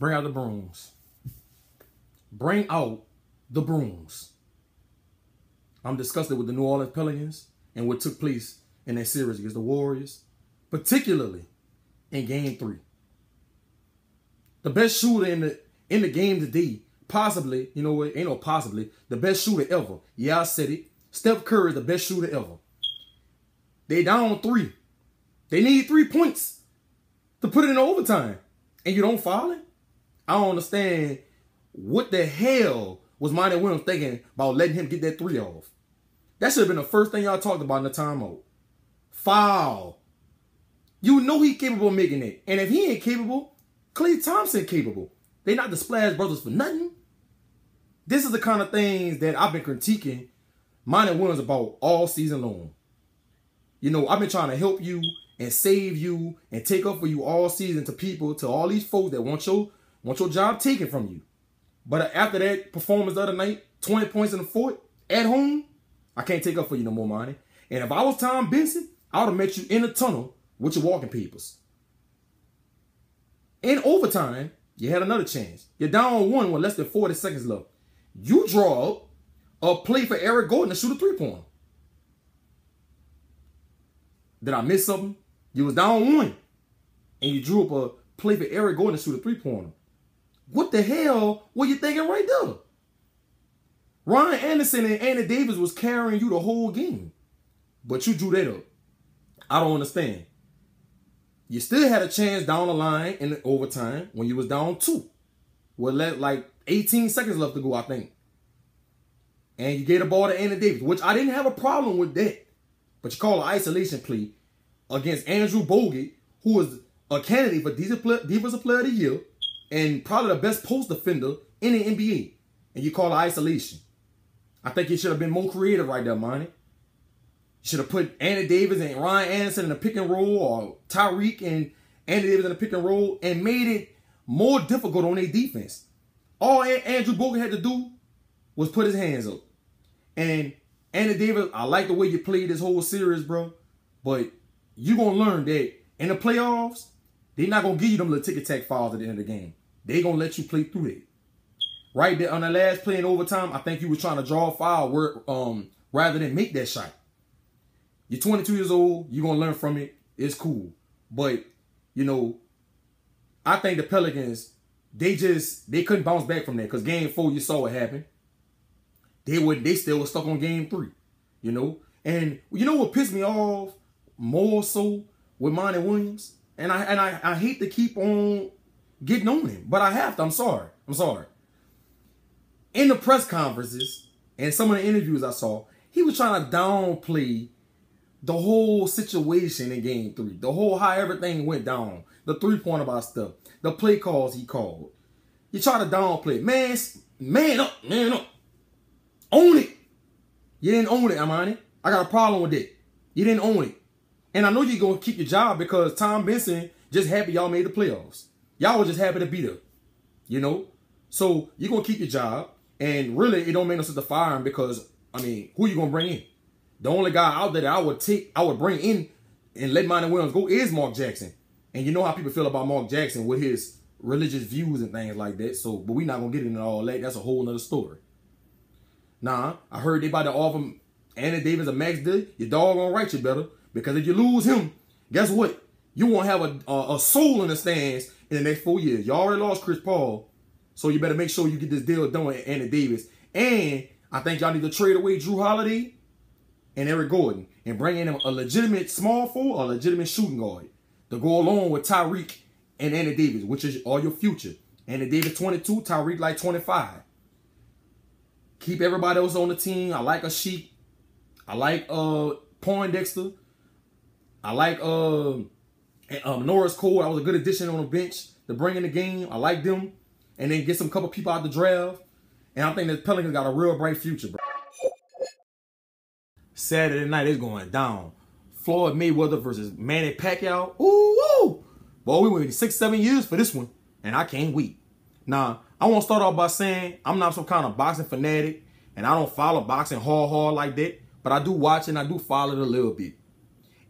Bring out the brooms. Bring out the brooms. I'm disgusted with the New Orleans Pelicans and what took place in that series against the Warriors, particularly in game three. The best shooter in the in the game today, possibly, you know what, ain't no possibly, the best shooter ever. Yeah, I said it. Steph Curry, the best shooter ever. They down three. They need three points to put it in overtime. And you don't foul it? I don't understand what the hell was Monty Williams thinking about letting him get that three off. That should have been the first thing y'all talked about in the timeout. Foul. You know he capable of making it. And if he ain't capable, Klay Thompson capable. They not the Splash Brothers for nothing. This is the kind of things that I've been critiquing Monty Williams about all season long. You know, I've been trying to help you and save you and take up for you all season to people, to all these folks that want your want your job taken from you. But after that performance the other night, 20 points in the fort at home, I can't take up for you no more, money. And if I was Tom Benson, I would have met you in the tunnel with your walking papers. In overtime, you had another chance. You're down one with less than 40 seconds left. You draw up a play for Eric Gordon to shoot a three-pointer. Did I miss something? You was down one. And you drew up a play for Eric Gordon to shoot a three-pointer. What the hell were you thinking right there? Ryan Anderson and Anthony Davis was carrying you the whole game. But you drew that up. I don't understand. You still had a chance down the line in the overtime when you was down two. With like 18 seconds left to go, I think. And you gave the ball to Anthony Davis, which I didn't have a problem with that. But you call an isolation plea against Andrew Bogut, who was a candidate for Defensive Player of the Year and probably the best post defender in the NBA. And you call it isolation. I think you should have been more creative right there, Monty. You should have put Andy Davis and Ryan Anderson in the pick and roll or Tyreke and Andy Davis in the pick and roll and made it more difficult on their defense. All Andrew Bogut had to do was put his hands up. And Andy Davis, I like the way you played this whole series, bro. But you're going to learn that in the playoffs, they're not going to give you them little ticket tack fouls at the end of the game. They to let you play through it. Right there on the last play in overtime, I think you were trying to draw a foul where, um, rather than make that shot. You're 22 years old. You're to learn from it. It's cool. But, you know, I think the Pelicans, they just, they couldn't bounce back from that. Because game four, you saw what happened. They would, they still were stuck on game three. You know? And you know what pissed me off more so with Monty Williams? And I and I, I hate to keep on getting on him, but I have to. I'm sorry. I'm sorry. In the press conferences and some of the interviews I saw, he was trying to downplay the whole situation in game three, the whole how everything went down, the three point about stuff, the play calls he called. You try to downplay, man, man up, man up, own it. You didn't own it, Amani. I got a problem with it. You didn't own it. And I know you're going to keep your job because Tom Benson just happy y'all made the playoffs. Y'all were just happy to be there. You know? So you're going to keep your job. And really, it don't make no sense to fire him because, I mean, who you going to bring in? The only guy out there that I would take, I would bring in and let Monty Williams go is Mark Jackson. And you know how people feel about Mark Jackson with his religious views and things like that. So, but we not going to get into all that. That's a whole nother story. Nah, I heard they about to offer Andy Davis a max deal. Your dog gonna write you better. Because if you lose him, guess what? You won't have a, a, a soul in the stands in the next four years. Y'all already lost Chris Paul. So you better make sure you get this deal done with Andy Davis. And I think y'all need to trade away Jrue Holiday and Eric Gordon and bring in a legitimate small forward, a legitimate shooting guard to go along with Tyreke and Andy Davis, which is all your future. Andy Davis 22, Tyreke like 25. Keep everybody else on the team. I like Asik. I like uh Poindexter. I like uh, um, Norris Cole. I was a good addition on the bench to bring in the game. I like them. And then get some couple people out the draft. And I think the Pelicans got a real bright future, bro. Saturday night is going down. Floyd Mayweather versus Manny Pacquiao. Ooh, woo! Boy, we waited six, seven years for this one. And I can't wait. Now, I want to start off by saying I'm not some kind of boxing fanatic. And I don't follow boxing hard, hard like that. But I do watch and I do follow it a little bit.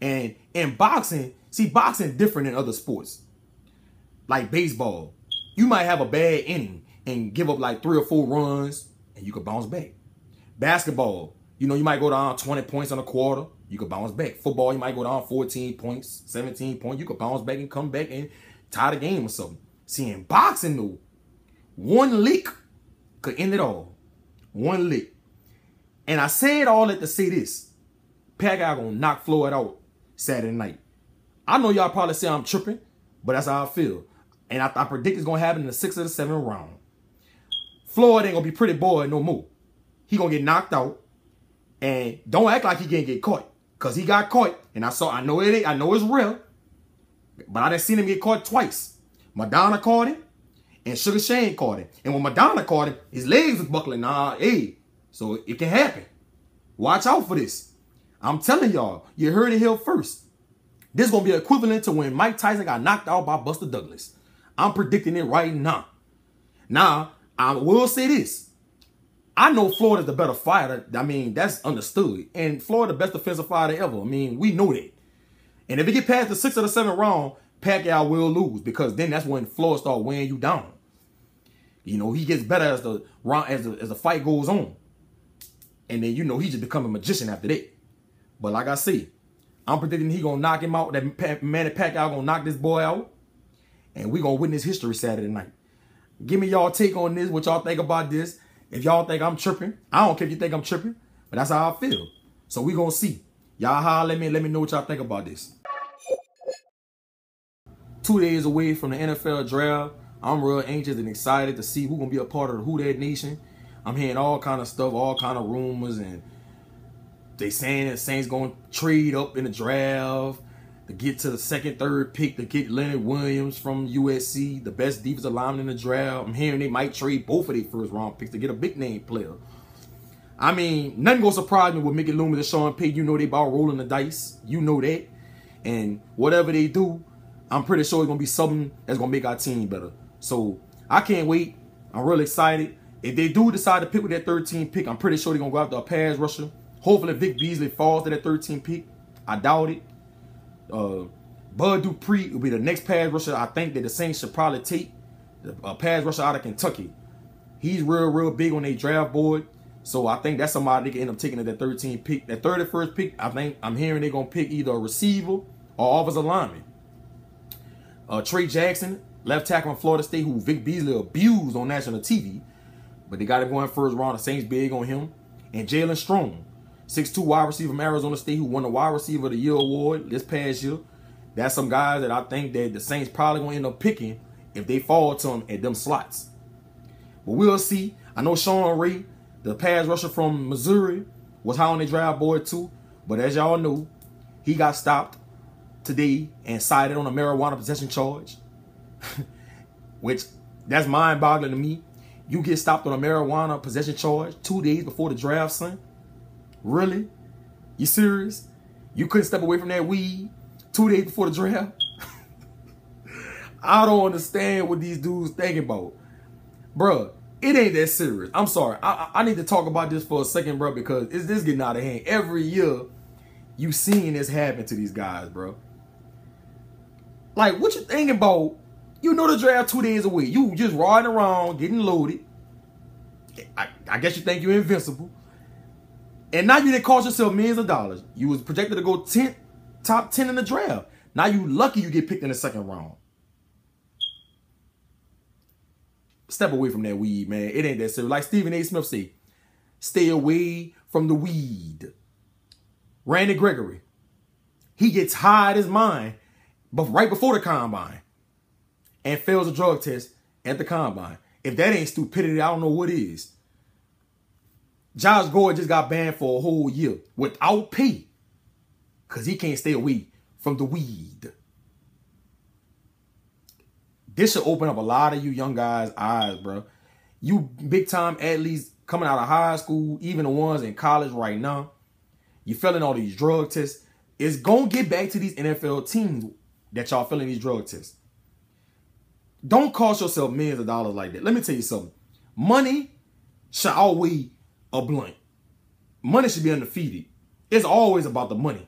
And in boxing, see, boxing different than other sports. Like baseball. You might have a bad inning and give up like three or four runs and you could bounce back. Basketball, you know, you might go down 20 points on a quarter, you could bounce back. Football, you might go down 14 points, 17 points, you could bounce back and come back and tie the game or something. Seeing boxing though, one lick could end it all. One lick. And I say it all that to say this. Pacquiao gonna knock Floyd out Saturday night. I know y'all probably say I'm tripping, but that's how I feel. And I, I predict it's gonna happen in the sixth or the seventh round. Floyd ain't gonna be pretty boy no more. He gonna get knocked out. And don't act like he can't get caught. Cause he got caught. And I saw I know it I know it's real. But I didn't see him get caught twice. Maidana caught him. And Sugar Shane caught him. And when Maidana caught him, his legs was buckling. Nah, hey. So it can happen. Watch out for this. I'm telling y'all, you heard it here first. This is going to be equivalent to when Mike Tyson got knocked out by Buster Douglas. I'm predicting it right now. Now, I will say this. I know Floyd's the better fighter. I mean, that's understood. And Floyd the best defensive fighter ever. I mean, we know that. And if it get past the sixth or the seventh round, Pacquiao will lose because then that's when Florida start weighing you down. You know, he gets better as the round as the, as the fight goes on. And then, you know, he just become a magician after that. But like I say, I'm predicting he gonna knock him out. That Manny Pacquiao gonna knock this boy out. And we gonna witness history Saturday night. Give me y'all take on this, what y'all think about this. If y'all think I'm tripping, I don't care if you think I'm tripping, but that's how I feel. So we gonna see. Y'all holler at me let me know what y'all think about this. Two days away from the NFL draft. I'm real anxious and excited to see who gonna be a part of the Who Dat Nation. I'm hearing all kind of stuff, all kind of rumors, and they saying that Saints gonna trade up in the draft to get to the second, third pick to get Leonard Williams from USC, the best defensive lineman in the draft. I'm hearing they might trade both of their first round picks to get a big name player. I mean, nothing gonna surprise me with Mickey Loomis and Sean Payton. You know they about rolling the dice. You know that. And whatever they do, I'm pretty sure it's gonna be something that's gonna make our team better. So I can't wait. I'm really excited. If they do decide to pick with that 13 pick, I'm pretty sure they're gonna go after a pass rusher. Hopefully Vic Beasley falls to that 13 pick. I doubt it. Uh, Bud Dupree will be the next pass rusher. I think that the Saints should probably take a pass rusher out of Kentucky. He's real, real big on their draft board. So I think that's somebody they can end up taking at that 13 pick. That 31st pick, I think I'm hearing they're gonna pick either a receiver or offensive lineman. Uh, Trey Jackson, left tackle from Florida State, who Vic Beasley abused on national TV. But they got him going first round. The Saints big on him. And Jaelen Strong, 6'2 wide receiver from Arizona State who won the wide receiver of the year award this past year. That's some guys that I think that the Saints probably gonna end up picking if they fall to them at them slots. But we'll see. I know Shane Ray, the pass rusher from Missouri, was high on the draft board too. But as y'all know, he got stopped today and cited on a marijuana possession charge. Which that's mind-boggling to me. You get stopped on a marijuana possession charge two days before the draft, son. Really? You serious? You couldn't step away from that weed two days before the draft? I don't understand what these dudes thinking about. Bruh, it ain't that serious. I'm sorry. I, I need to talk about this for a second, bro, because it's this getting out of hand. Every year, you seeing this happen to these guys, bro. Like, what you thinking about? You know the draft two days away. You just riding around, getting loaded. I, I guess you think you're invincible. And now you didn't cost yourself millions of dollars. You was projected to go 10, top 10 in the draft. Now you lucky you get picked in the second round. Step away from that weed, man. It ain't that serious. Like Stephen A. Smith say, stay away from the weed. Randy Gregory, he gets high at his mind, but right before the combine, and fails a drug test at the combine. If that ain't stupidity, I don't know what is. Josh Gordon just got banned for a whole year without pay because he can't stay away from the weed. This should open up a lot of you young guys' eyes, bro. You big time athletes coming out of high school, even the ones in college right now, you filling all these drug tests. It's going to get back to these NFL teams that y'all filling these drug tests. Don't cost yourself millions of dollars like that. Let me tell you something. Money should always a blunt. Money should be undefeated. It's always about the money.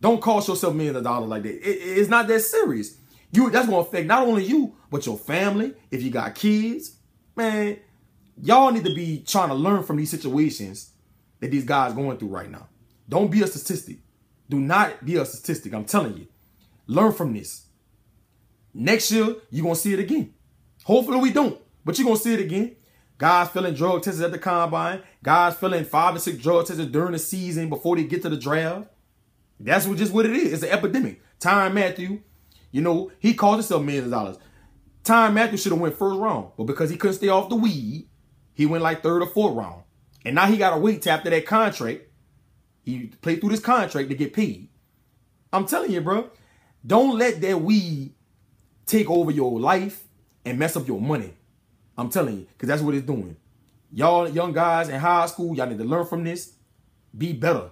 Don't cost yourself millions of dollars like that. It, it's not that serious. You that's gonna affect not only you, but your family, if you got kids. Man, y'all need to be trying to learn from these situations that these guys going through right now. Don't be a statistic. Do not be a statistic. I'm telling you. Learn from this. Next year, you're going to see it again. Hopefully we don't, but you're going to see it again. Guys feeling drug tests at the combine. Guys feeling five and six drug tests during the season before they get to the draft. That's what, just what it is. It's an epidemic. Tyrann Mathieu, you know, he cost himself millions of dollars. Tyrann Mathieu should have went first round, but because he couldn't stay off the weed, he went like third or fourth round. And now he got to wait to after that contract. He played through this contract to get paid. I'm telling you, bro, don't let that weed take over your life and mess up your money. I'm telling you, because that's what it's doing. Y'all young guys in high school, y'all need to learn from this. Be better.